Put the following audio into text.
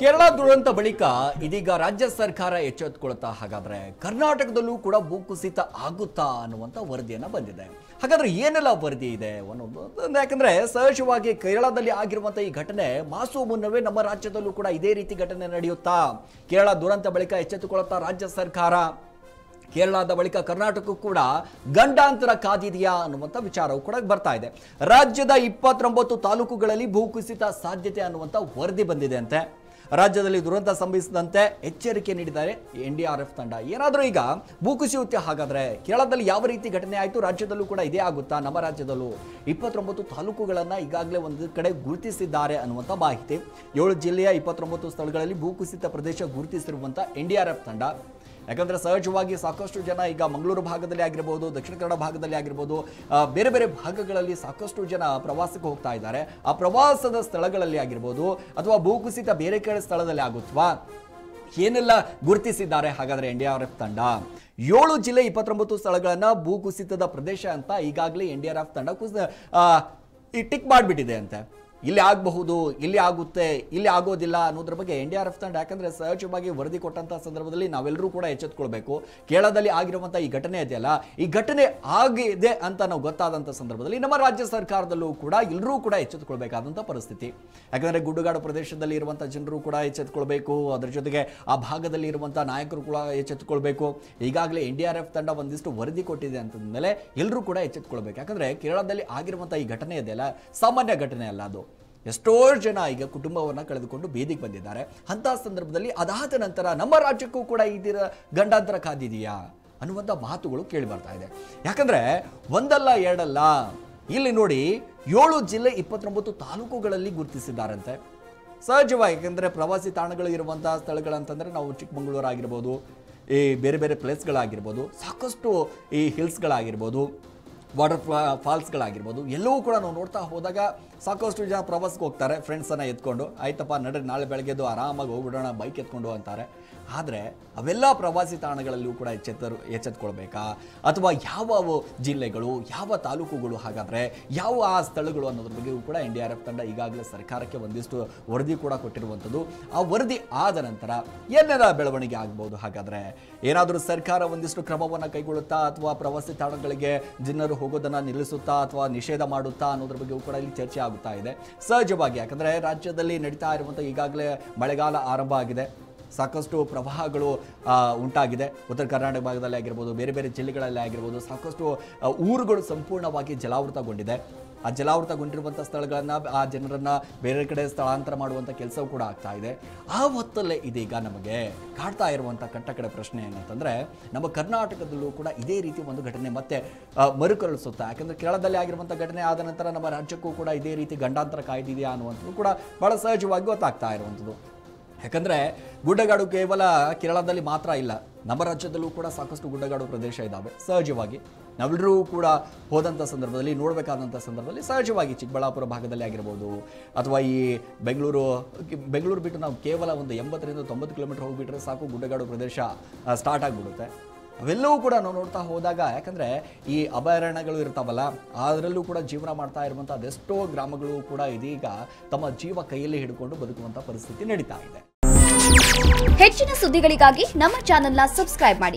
ಕೇರಳ ದುರಂತ ಬಳಿಕ ಇದೀಗ ರಾಜ್ಯ ಸರ್ಕಾರ ಎಚ್ಚೆತ್ತುಕೊಳ್ತಾ ಹಾಗಾದ್ರೆ ಕರ್ನಾಟಕದಲ್ಲೂ ಕೂಡ ಭೂಕುಸಿತ ಆಗುತ್ತಾ ಅನ್ನುವಂತ ವರದಿಯನ್ನ ಬಂದಿದೆ. ಹಾಗಾದ್ರೆ ಏನೆಲ್ಲ ವರದಿ ಇದೆ ಅನ್ನೋದು ಯಾಕಂದ್ರೆ ಸಹಜವಾಗಿ ಕೇರಳದಲ್ಲಿ ಆಗಿರುವಂತ ಈ ಘಟನೆ ಮಾಸು ಮುನ್ನವೇ ನಮ್ಮ ರಾಜ್ಯದಲ್ಲೂ ಕೂಡ ಇದೇ ರೀತಿ ಘಟನೆ ನಡೆಯುತ್ತಾ. ಕೇರಳ ದುರಂತ ಬಳಿಕ ಎಚ್ಚೆತ್ತುಕೊಳ್ಳುತ್ತಾ ರಾಜ್ಯ ಸರ್ಕಾರ. ಕೇರಳದ ಬಳಿಕ ಕರ್ನಾಟಕಕ್ಕೂ ಕೂಡ ಗಂಡಾಂತರ ಕಾದಿದೆಯಾ ಅನ್ನುವಂಥ ವಿಚಾರವು ಕೂಡ ಬರ್ತಾ ಇದೆ. ರಾಜ್ಯದ ಇಪ್ಪತ್ತೊಂಬತ್ತು ತಾಲೂಕುಗಳಲ್ಲಿ ಭೂಕುಸಿತ ಸಾಧ್ಯತೆ ಅನ್ನುವಂಥ ವರದಿ ಬಂದಿದೆ ಅಂತೆ ರಾಜ್ಯದಲ್ಲಿ ದುರಂತ ಸಂಭವಿಸಿದಂತೆ ಎಚ್ಚರಿಕೆ ನೀಡಿದ್ದಾರೆ ಎನ್ ಡಿ ಆರ್ ಎಫ್ ತಂಡ. ಏನಾದರೂ ಈಗ ಭೂಕುಸಿಯುತ್ತೆ ಹಾಗಾದರೆ ಕೇರಳದಲ್ಲಿ ಯಾವ ರೀತಿ ಘಟನೆ ಆಯಿತು, ರಾಜ್ಯದಲ್ಲೂ ಕೂಡ ಇದೇ ಆಗುತ್ತಾ? ನಮ್ಮ ರಾಜ್ಯದಲ್ಲೂ ಇಪ್ಪತ್ತೊಂಬತ್ತು ತಾಲೂಕುಗಳನ್ನು ಈಗಾಗಲೇ ಒಂದು ಕಡೆ ಗುರುತಿಸಿದ್ದಾರೆ ಅನ್ನುವಂಥ ಮಾಹಿತಿ. ಏಳು ಜಿಲ್ಲೆಯ ಇಪ್ಪತ್ತೊಂಬತ್ತು ಸ್ಥಳಗಳಲ್ಲಿ ಭೂಕುಸಿತ ಪ್ರದೇಶ ಗುರುತಿಸಿರುವಂಥ ಎನ್ ಡಿ ಆರ್ ಎಫ್ ತಂಡ. ಯಾಕಂದ್ರೆ ಸಹಜವಾಗಿ ಸಾಕಷ್ಟು ಜನ ಈಗ ಮಂಗಳೂರು ಭಾಗದಲ್ಲಿ ಆಗಿರ್ಬೋದು, ದಕ್ಷಿಣ ಕನ್ನಡ ಭಾಗದಲ್ಲಿ ಆಗಿರ್ಬೋದು ಬೇರೆ ಬೇರೆ ಭಾಗಗಳಲ್ಲಿ ಸಾಕಷ್ಟು ಜನ ಪ್ರವಾಸಕ್ಕೆ ಹೋಗ್ತಾ ಇದ್ದಾರೆ. ಆ ಪ್ರವಾಸದ ಸ್ಥಳಗಳಲ್ಲಿ ಆಗಿರ್ಬೋದು ಅಥವಾ ಭೂಕುಸಿತ ಬೇರೆ ಕಡೆ ಸ್ಥಳದಲ್ಲಿ ಆಗುತ್ತವಾ ಏನೆಲ್ಲ ಗುರುತಿಸಿದ್ದಾರೆ? ಹಾಗಾದ್ರೆ ಎನ್ ಡಿ ಆರ್ ಎಫ್ ತಂಡ. ಏಳು ಜಿಲ್ಲೆ ಇಪ್ಪತ್ತೊಂಬತ್ತು ಸ್ಥಳಗಳನ್ನು ಭೂಕುಸಿತದ ಪ್ರದೇಶ ಅಂತ ಈಗಾಗಲೇ ಎನ್ ಡಿ ಆರ್ ಎಫ್ ತಂಡ ಕುಸ್ ಈ ಟಿಕ್ ಮಾಡಿಬಿಟ್ಟಿದೆ ಅಂತೆ. ಇಲ್ಲಿ ಆಗಬಹುದು, ಇಲ್ಲಿ ಆಗುತ್ತೆ, ಇಲ್ಲಿ ಆಗೋದಿಲ್ಲ ಅನ್ನೋದ್ರ ಬಗ್ಗೆ ಎನ್ ಡಿ ಆರ್ ಎಫ್ ತಂಡ ಯಾಕಂದ್ರೆ ಸಹಜವಾಗಿ ವರದಿ ಕೊಟ್ಟಂತ ಸಂದರ್ಭದಲ್ಲಿ ನಾವೆಲ್ಲರೂ ಕೂಡ ಎಚ್ಚೆತ್ಕೊಳ್ಬೇಕು. ಕೇರಳದಲ್ಲಿ ಆಗಿರುವಂತ ಈ ಘಟನೆ ಇದೆಯಲ್ಲ, ಈ ಘಟನೆ ಆಗಿದೆ ಅಂತ ನಾವು ಗೊತ್ತಾದಂತ ಸಂದರ್ಭದಲ್ಲಿ ನಮ್ಮ ರಾಜ್ಯ ಸರ್ಕಾರದಲ್ಲೂ ಕೂಡ ಎಲ್ಲರೂ ಕೂಡ ಎಚ್ಚೆತ್ಕೊಳ್ಬೇಕಾದಂತ ಪರಿಸ್ಥಿತಿ. ಯಾಕಂದ್ರೆ ಗುಡ್ಡುಗಾಡು ಪ್ರದೇಶದಲ್ಲಿ ಇರುವಂತ ಜನರು ಕೂಡ ಎಚ್ಚೆತ್ಕೊಳ್ಬೇಕು, ಅದ್ರ ಜೊತೆಗೆ ಆ ಭಾಗದಲ್ಲಿ ಇರುವಂತ ನಾಯಕರು ಕೂಡ ಎಚ್ಚೆತ್ಕೊಳ್ಬೇಕು. ಈಗಾಗಲೇ ಎನ್ ಡಿ ಆರ್ ಎಫ್ ತಂಡ ಒಂದಿಷ್ಟು ವರದಿ ಕೊಟ್ಟಿದೆ ಅಂತಂದ್ಮೇಲೆ ಎಲ್ಲರೂ ಕೂಡ ಎಚ್ಚೆತ್ಕೊಳ್ಬೇಕು. ಯಾಕಂದ್ರೆ ಕೇರಳದಲ್ಲಿ ಆಗಿರುವಂತ ಈ ಘಟನೆ ಇದೆಯಲ್ಲ, ಸಾಮಾನ್ಯ ಘಟನೆ ಅಲ್ಲ ಅದು. ಎಷ್ಟೋ ಜನ ಈಗ ಕುಟುಂಬವನ್ನು ಕಳೆದುಕೊಂಡು ಬೀದಿಗೆ ಬಂದಿದ್ದಾರೆ. ಅಂತ ಸಂದರ್ಭದಲ್ಲಿ ಅದಾದ ನಂತರ ನಮ್ಮ ರಾಜ್ಯಕ್ಕೂ ಕೂಡ ಇದರ ಗಂಡಾಂತರ ಕಾದಿದೆಯಾ ಅನ್ನುವಂಥ ಮಾತುಗಳು ಕೇಳಿ ಬರ್ತಾ ಇದೆ. ಯಾಕಂದರೆ ಒಂದಲ್ಲ ಎರಡಲ್ಲ, ಇಲ್ಲಿ ನೋಡಿ ಏಳು ಜಿಲ್ಲೆ ಇಪ್ಪತ್ತೊಂಬತ್ತು ತಾಲೂಕುಗಳಲ್ಲಿ ಗುರುತಿಸಿದ್ದಾರಂತೆ. ಸಹಜವಾಗಿ ಯಾಕೆಂದರೆ ಪ್ರವಾಸಿ ತಾಣಗಳು ಇರುವಂತಹ ಸ್ಥಳಗಳಂತಂದರೆ ನಾವು ಚಿಕ್ಕಮಗಳೂರು ಆಗಿರ್ಬೋದು ಈ ಬೇರೆ ಬೇರೆ ಪ್ಲೇಸ್ಗಳಾಗಿರ್ಬೋದು, ಸಾಕಷ್ಟು ಈ ಹಿಲ್ಸ್ಗಳಾಗಿರ್ಬೋದು. ವಾಟರ್ ಫಾಲ್ಸ್ಗಳಾಗಿರ್ಬೋದು ಎಲ್ಲವೂ ಕೂಡ ನಾವು ನೋಡ್ತಾ ಹೋದಾಗ ಸಾಕಷ್ಟು ಜನ ಪ್ರವಾಸಕ್ಕೆ ಹೋಗ್ತಾರೆ ಫ್ರೆಂಡ್ಸನ್ನು ಎತ್ಕೊಂಡು. ಆಯ್ತಪ್ಪ, ನಡ್ರಿ, ನಾಳೆ ಬೆಳಗ್ಗೆದ್ದು ಆರಾಮಾಗಿ ಹೋಗ್ಬಿಡೋಣ ಬೈಕ್ ಎತ್ಕೊಂಡು ಅಂತಾರೆ. ಆದರೆ, ಅವೆಲ್ಲ ಪ್ರವಾಸಿ ತಾಣಗಳಲ್ಲೂ ಕೂಡ ಎಚ್ಚೆತ್ತರು, ಎಚ್ಚೆತ್ಕೊಳ್ಬೇಕಾ? ಅಥವಾ ಯಾವ ಜಿಲ್ಲೆಗಳು, ಯಾವ ತಾಲೂಕುಗಳು ಹಾಗಾದರೆ, ಯಾವ ಆ ಸ್ಥಳಗಳು ಅನ್ನೋದ್ರ ಬಗ್ಗೆಯೂ ಕೂಡ ಎನ್ ಡಿ ಆರ್ ಎಫ್ ತಂಡ ಈಗಾಗಲೇ ಸರ್ಕಾರಕ್ಕೆ ಒಂದಿಷ್ಟು ವರದಿ ಕೂಡ ಕೊಟ್ಟಿರುವಂಥದ್ದು. ಆ ವರದಿ ಆದ ನಂತರ ಏನೆಲ್ಲ ಬೆಳವಣಿಗೆ ಆಗ್ಬೋದು ಹಾಗಾದರೆ? ಏನಾದರೂ ಸರ್ಕಾರ ಒಂದಿಷ್ಟು ಕ್ರಮವನ್ನು ಕೈಗೊಳ್ಳುತ್ತಾ ಅಥವಾ ಪ್ರವಾಸಿ ತಾಣಗಳಿಗೆ ಜನರು ಹೋಗೋದನ್ನು ನಿಲ್ಲಿಸುತ್ತಾ ಅಥವಾ ನಿಷೇಧ ಮಾಡುತ್ತಾ ಅನ್ನೋದ್ರ ಬಗ್ಗೆಯೂ ಕೂಡ ಇಲ್ಲಿ ಚರ್ಚೆ ಆಗುತ್ತಾ ಇದೆ. ಸಹಜವಾಗಿ, ಯಾಕಂದರೆ ರಾಜ್ಯದಲ್ಲಿ ನಡೀತಾ ಇರುವಂಥ ಈಗಾಗಲೇ ಮಳೆಗಾಲ ಆರಂಭ ಆಗಿದೆ. ಸಾಕಷ್ಟು ಪ್ರವಾಹಗಳು ಉಂಟಾಗಿದೆ. ಉತ್ತರ ಕರ್ನಾಟಕ ಭಾಗದಲ್ಲಿ ಆಗಿರ್ಬೋದು, ಬೇರೆ ಬೇರೆ ಜಿಲ್ಲೆಗಳಲ್ಲಿ ಆಗಿರ್ಬೋದು, ಸಾಕಷ್ಟು ಊರುಗಳು ಸಂಪೂರ್ಣವಾಗಿ ಜಲಾವೃತಗೊಂಡಿದೆ. ಆ ಜಲಾವೃತಗೊಂಡಿರುವಂಥ ಸ್ಥಳಗಳನ್ನು, ಆ ಜನರನ್ನು ಬೇರೆ ಕಡೆ ಸ್ಥಳಾಂತರ ಮಾಡುವಂಥ ಕೆಲಸವೂ ಕೂಡ ಆಗ್ತಾ ಇದೆ. ಆ ಹೊತ್ತಲ್ಲೇ ಇದೀಗ ನಮಗೆ ಕಾಡ್ತಾ ಇರುವಂಥ ಕಟ್ಟಕಡೆ ಪ್ರಶ್ನೆ ಏನಂತಂದರೆ, ನಮ್ಮ ಕರ್ನಾಟಕದಲ್ಲೂ ಕೂಡ ಇದೇ ರೀತಿ ಒಂದು ಘಟನೆ ಮತ್ತೆ ಮರುಕರಳಿಸುತ್ತೆ, ಯಾಕಂದ್ರೆ ಕೇರಳದಲ್ಲಿ ಆಗಿರುವಂಥ ಘಟನೆ ಆದ ನಂತರ ನಮ್ಮ ರಾಜ್ಯಕ್ಕೂ ಕೂಡ ಇದೇ ರೀತಿ ಗಂಡಾಂತರ ಕಾಯ್ದಿದೆಯಾ ಅನ್ನುವಂಥದ್ದು ಕೂಡ ಭಾಳ ಸಹಜವಾಗಿ ಗೊತ್ತಾಗ್ತಾ ಇರುವಂಥದ್ದು. ಯಾಕಂದ್ರೆ ಗುಡ್ಡಗಾಡು ಕೇವಲ ಕೇರಳದಲ್ಲಿ ಮಾತ್ರ ಇಲ್ಲ, ನಮ್ಮ ರಾಜ್ಯದಲ್ಲೂ ಕೂಡ ಸಾಕಷ್ಟು ಗುಡ್ಡಗಾಡು ಪ್ರದೇಶ ಇದ್ದಾವೆ ಸಹಜವಾಗಿ ನಾವೆಲ್ಲರೂ ಕೂಡ ಹೋದಂಥ ಸಂದರ್ಭದಲ್ಲಿ ನೋಡಬೇಕಾದಂಥ ಸಂದರ್ಭದಲ್ಲಿ ಸಹಜವಾಗಿ ಚಿಕ್ಕಬಳ್ಳಾಪುರ ಭಾಗದಲ್ಲಿ ಆಗಿರ್ಬೋದು, ಅಥವಾ ಈ ಬೆಂಗಳೂರು ಬೆಂಗಳೂರು ಬಿಟ್ಟು ನಾವು ಕೇವಲ ಒಂದು ಎಂಬತ್ತರಿಂದ ತೊಂಬತ್ತು ಕಿಲೋಮೀಟರ್ ಹೋಗಿಬಿಟ್ರೆ ಸಾಕು ಗುಡ್ಡಗಾಡು ಪ್ರದೇಶ ಸ್ಟಾರ್ಟ್ ಆಗಿಬಿಡುತ್ತೆ. ಅವೆಲ್ಲವೂ ಕೂಡ ನಾವು ನೋಡ್ತಾ ಹೋದಾಗ, ಯಾಕಂದ್ರೆ ಈ ಅಭಯಾರಣ್ಯಗಳು ಇರ್ತಾವಲ್ಲ ಅದರಲ್ಲೂ ಕೂಡ ಜೀವನ ಮಾಡ್ತಾ ಇರುವಂಥ ಅದೆಷ್ಟೋ ಗ್ರಾಮಗಳು ಕೂಡ ಇದೀಗ ತಮ್ಮ ಜೀವ ಕೈಯಲ್ಲಿ ಹಿಡ್ಕೊಂಡು ಬದುಕುವಂಥ ಪರಿಸ್ಥಿತಿ ನಡೀತಾ ಇದೆ. ಹೆಚ್ಚಿನ ಸುದ್ದಿಗಳಿಗಾಗಿ ನಮ್ಮ ಚಾನೆಲ್ನ ಸಬ್ಸ್ಕ್ರೈಬ್ ಮಾಡಿ.